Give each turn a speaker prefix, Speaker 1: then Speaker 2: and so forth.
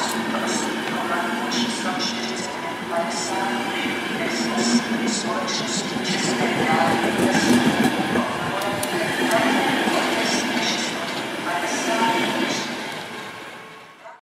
Speaker 1: house.